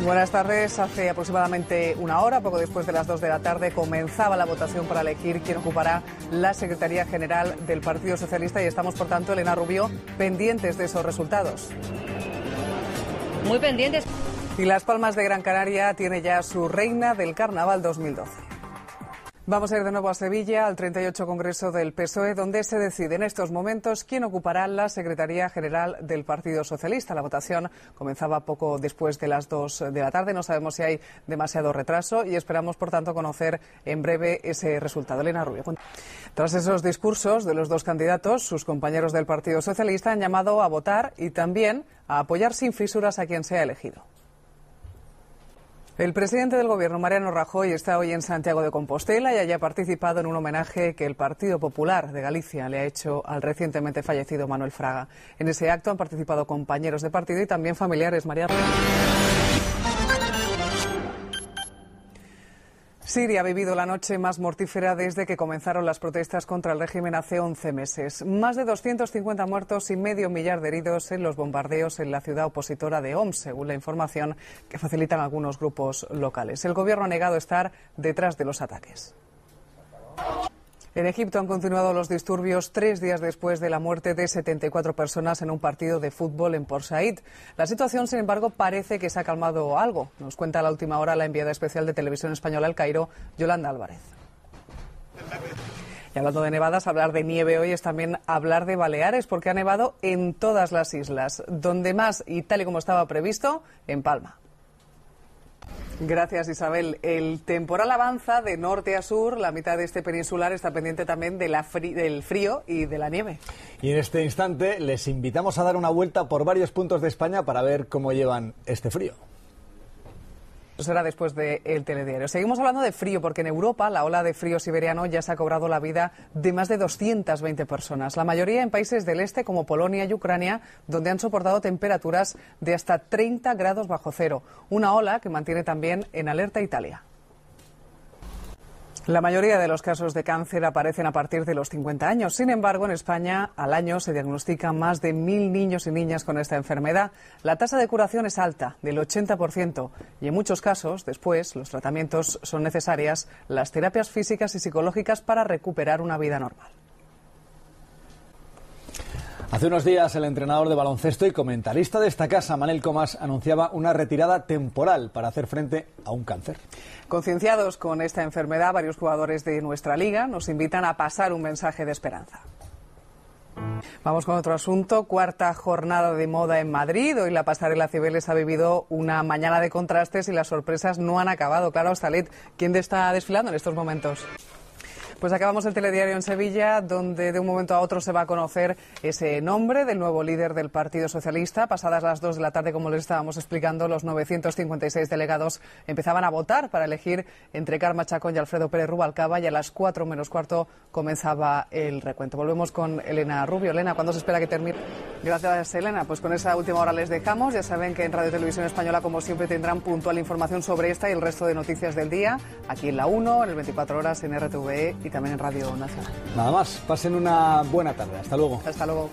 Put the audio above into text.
Buenas tardes. Hace aproximadamente una hora, poco después de las dos de la tarde, comenzaba la votación para elegir quién ocupará la Secretaría General del Partido Socialista y estamos, por tanto, Elena Rubio, pendientes de esos resultados. Muy pendientes. Y Las Palmas de Gran Canaria tiene ya su reina del Carnaval 2012. Vamos a ir de nuevo a Sevilla, al 38 Congreso del PSOE, donde se decide en estos momentos quién ocupará la Secretaría General del Partido Socialista. La votación comenzaba poco después de las 2 de la tarde. No sabemos si hay demasiado retraso y esperamos, por tanto, conocer en breve ese resultado. Elena Rubio. Tras esos discursos de los dos candidatos, sus compañeros del Partido Socialista han llamado a votar y también a apoyar sin fisuras a quien sea elegido. El presidente del Gobierno, Mariano Rajoy, está hoy en Santiago de Compostela y haya participado en un homenaje que el Partido Popular de Galicia le ha hecho al recientemente fallecido Manuel Fraga. En ese acto han participado compañeros de partido y también familiares. María. Siria ha vivido la noche más mortífera desde que comenzaron las protestas contra el régimen hace 11 meses. Más de 250 muertos y medio millar de heridos en los bombardeos en la ciudad opositora de Homs, según la información que facilitan algunos grupos locales. El gobierno ha negado estar detrás de los ataques. En Egipto han continuado los disturbios tres días después de la muerte de 74 personas en un partido de fútbol en Port Said. La situación, sin embargo, parece que se ha calmado algo. Nos cuenta a la última hora la enviada especial de Televisión Española al Cairo, Yolanda Álvarez. Y hablando de nevadas, hablar de nieve hoy es también hablar de Baleares, porque ha nevado en todas las islas. Donde más, y tal y como estaba previsto, en Palma. Gracias, Isabel. El temporal avanza de norte a sur. La mitad de este peninsular está pendiente también del frío y de la nieve. Y en este instante les invitamos a dar una vuelta por varios puntos de España para ver cómo llevan este frío será después del telediario. Seguimos hablando de frío, porque en Europa la ola de frío siberiano ya se ha cobrado la vida de más de 220 personas, la mayoría en países del este como Polonia y Ucrania, donde han soportado temperaturas de hasta 30 grados bajo cero. Una ola que mantiene también en alerta Italia. La mayoría de los casos de cáncer aparecen a partir de los 50 años. Sin embargo, en España al año se diagnostican más de mil niños y niñas con esta enfermedad. La tasa de curación es alta, del 80%, y en muchos casos, después, los tratamientos son necesarias las terapias físicas y psicológicas para recuperar una vida normal. Hace unos días el entrenador de baloncesto y comentarista de esta casa, Manel Comas, anunciaba una retirada temporal para hacer frente a un cáncer. Concienciados con esta enfermedad, varios jugadores de nuestra liga nos invitan a pasar un mensaje de esperanza. Vamos con otro asunto. Cuarta jornada de moda en Madrid. Hoy la pasarela Cibeles ha vivido una mañana de contrastes y las sorpresas no han acabado. Claro, Stalit, ¿quién está desfilando en estos momentos? Pues acabamos el telediario en Sevilla, donde de un momento a otro se va a conocer ese nombre del nuevo líder del Partido Socialista. Pasadas las dos de la tarde, como les estábamos explicando, los 956 delegados empezaban a votar para elegir entre Carma Chacón y Alfredo Pérez Rubalcaba y a las cuatro menos cuarto comenzaba el recuento. Volvemos con Elena Rubio. Elena, ¿cuándo se espera que termine? Gracias, Elena. Pues con esa última hora les dejamos. Ya saben que en Radio Televisión Española, como siempre, tendrán puntual información sobre esta y el resto de noticias del día, aquí en la 1, en el 24 horas, en RTVE y también en Radio Nacional. Nada más, pasen una buena tarde. Hasta luego. Hasta luego.